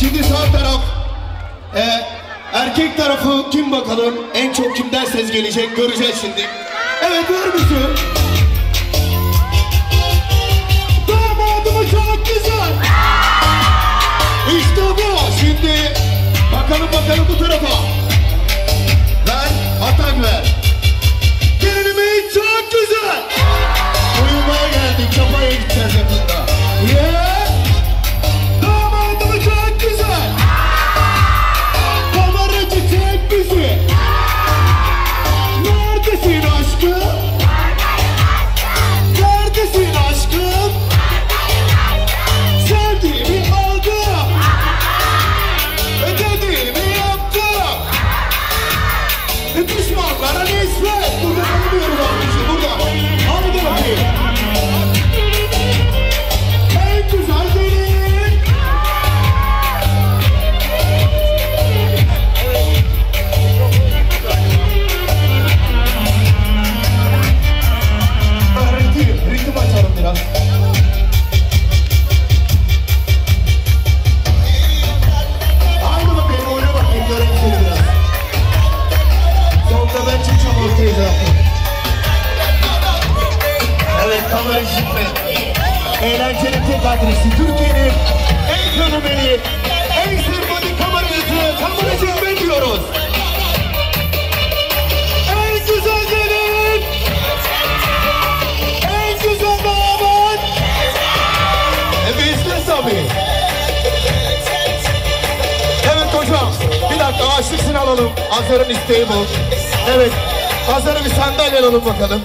Şimdi sağ taraf. E, erkek tarafı kim bakalım? En çok kimden ses gelecek göreceğiz şimdi. Evet ver müziği. Damadımı çok güzel. İşte bu. Şimdi bakalım bakalım bu tarafa. Sonunda ben çıkacağım ortaya zaten. Evet kamera işitme. Eğlencenin tek adresi Türkiye'nin en fenomeni, en sempatik kameracısı, kameracı Hikmet diyoruz. En güzel en güzel damat. E bizde tabii. Evet hocam, bir dakika açlıksını alalım. Azar'ın isteği bu. Evet, Azar'a bir sandalye alalım bakalım.